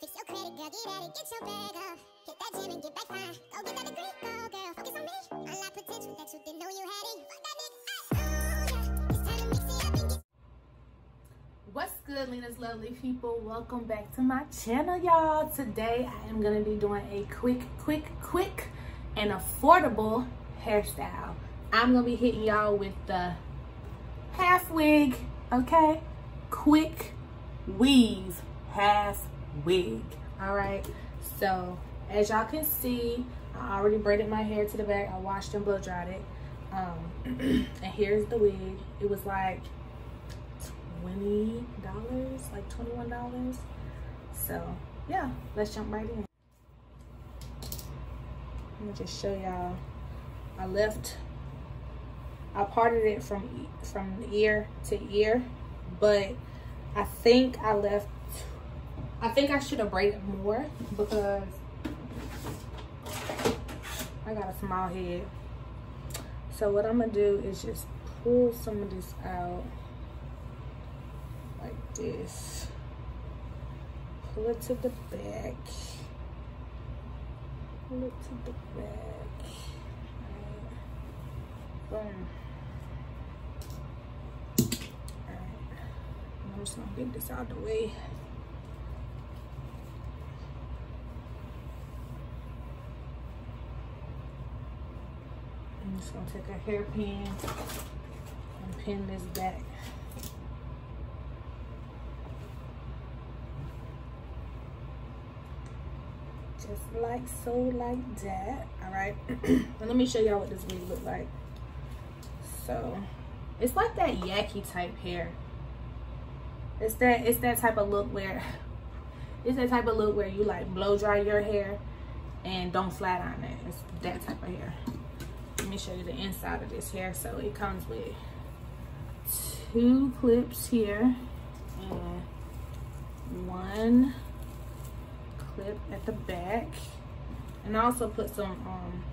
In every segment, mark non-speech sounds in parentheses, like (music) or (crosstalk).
Fix your credit, girl, get at it, get your bag up. Hit that gym and get back fine. Go get that degree, go girl, focus on me. Unlock potential that you didn't know you had it. Fuck that nigga, oh it What's good, Lena's lovely people? Welcome back to my channel, y'all. Today, I am gonna be doing a quick, quick, quick, and affordable hairstyle. I'm gonna be hitting y'all with the half wig, okay? Quick weave, half wig, all right? So, as y'all can see, I already braided my hair to the back. I washed and blow dried it. Um, (clears throat) and here's the wig. It was like $20, like $21. So yeah, let's jump right in. Let me just show y'all. I left, I parted it from from ear to ear, but I think I left, I think I should have braided more because I got a small head. So what I'm gonna do is just pull some of this out like this. Pull it to the back. Pull it to the back. Alright. Boom. Alright. I'm just gonna get this out of the way. I'm just gonna take a hairpin and pin this back. just like so like that all right? (clears throat) And let me show y'all what this wig look like. So it's like that yaki type hair. It's that it's that type of look where it's that type of look where you like blow dry your hair and don't flat iron it. It's that type of hair me show you the inside of this hair. So it comes with two clips here and one clip at the back. And I also put some um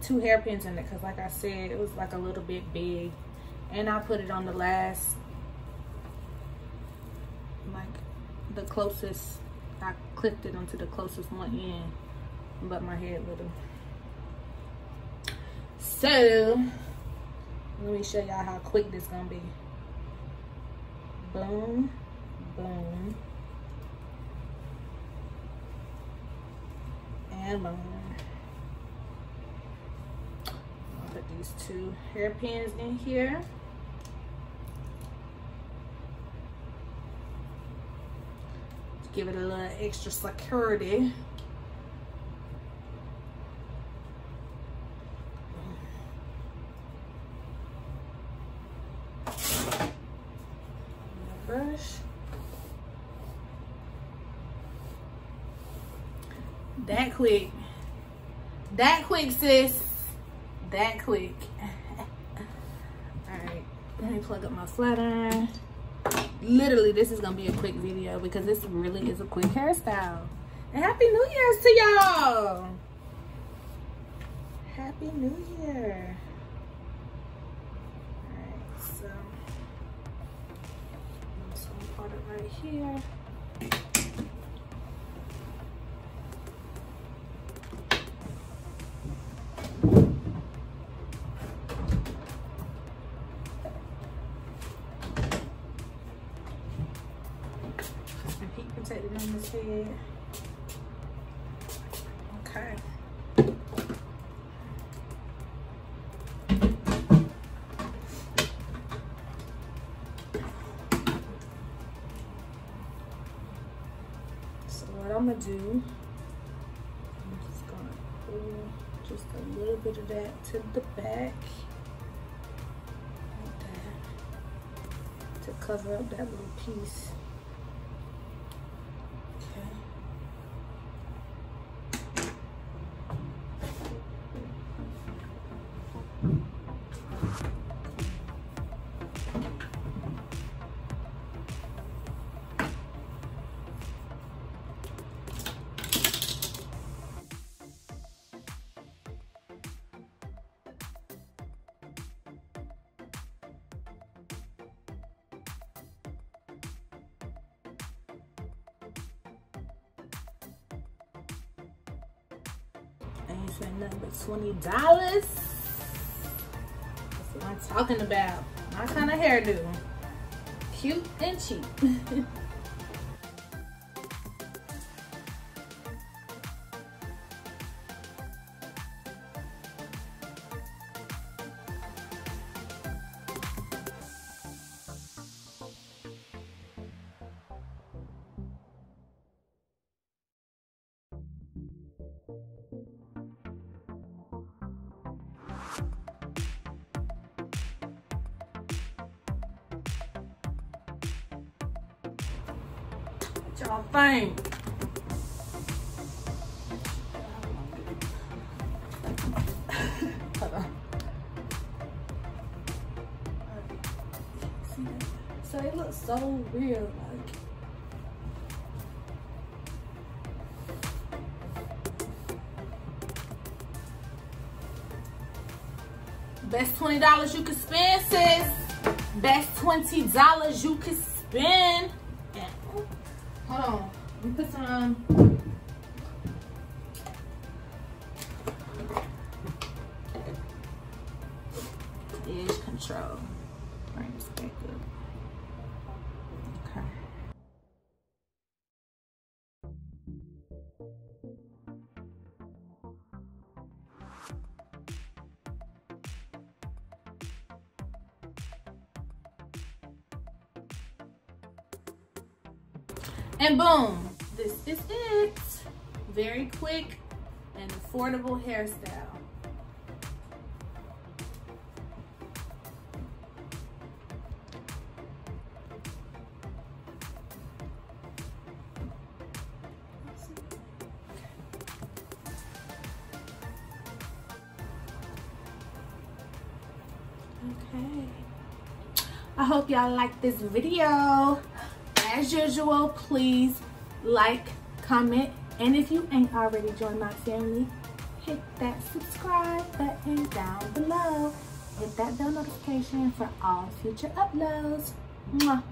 two hairpins in it because like I said it was like a little bit big. And I put it on the last like the closest I clipped it onto the closest one end but my head little so let me show y'all how quick this gonna be boom boom and boom. I'll put these two hairpins in here. Give it a little extra security. That quick. That quick, sis. That quick. (laughs) Alright, let me plug up my flat iron. Literally, this is gonna be a quick video because this really is a quick hairstyle. And Happy New Year's to y'all! Happy New Year. Alright, so I'm gonna part it right here. Protected on this head. Okay. So what I'm gonna do, I'm just gonna pull just a little bit of that to the back. Like that. To cover up that little piece. I ain't spend nothing but twenty dollars. That's what I'm talking about. My kind of hairdo. Cute and cheap. (laughs) think? So it looks so real, like. Best $20 you could spend, sis. Best $20 you could spend. Hold on. Let me put some. Edge control. Bring this back up. And boom, this is it. Very quick and affordable hairstyle. Okay. I hope y'all like this video as usual, please like, comment, and if you ain't already joined my family, hit that subscribe button down below. Hit that bell notification for all future uploads. Mwah.